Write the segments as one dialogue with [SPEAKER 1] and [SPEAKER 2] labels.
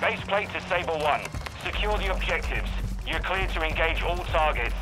[SPEAKER 1] plate to Sable 1. Secure the objectives. You're cleared to engage all targets.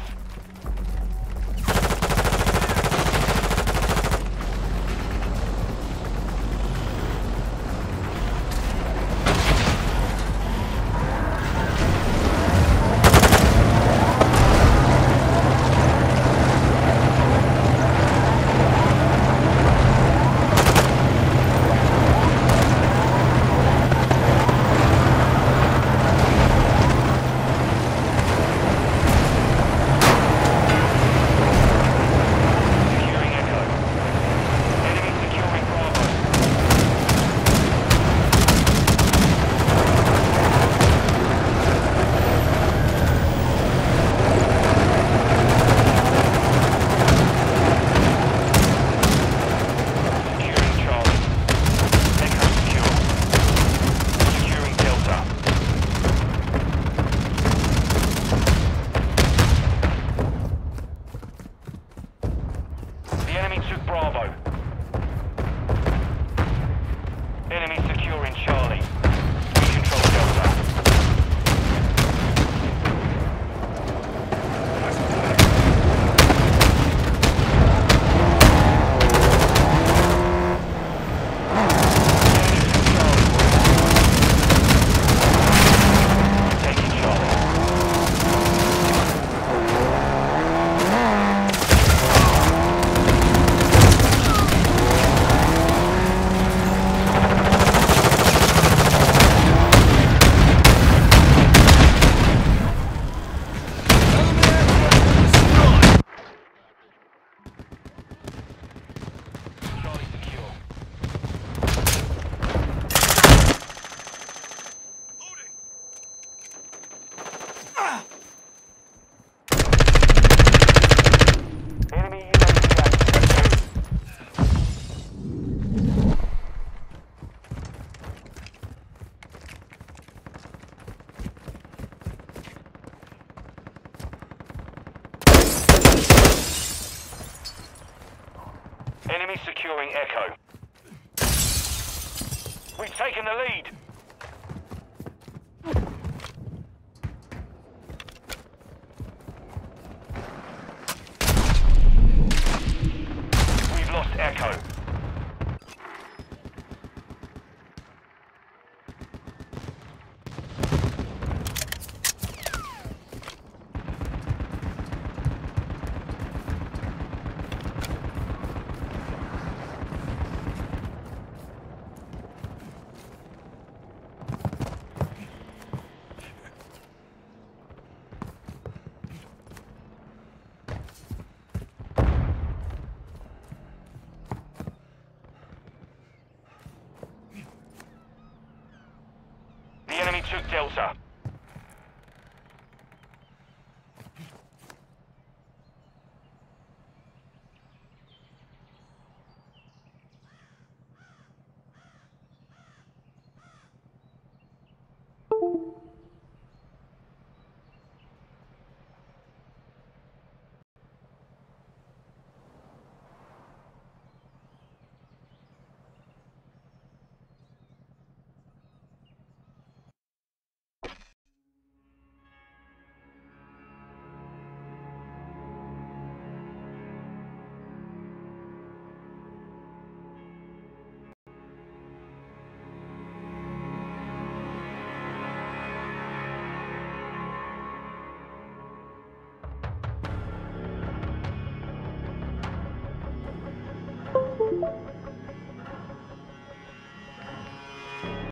[SPEAKER 1] Enemy securing Echo. We've taken the lead. We've lost Echo. The enemy took Delta.
[SPEAKER 2] You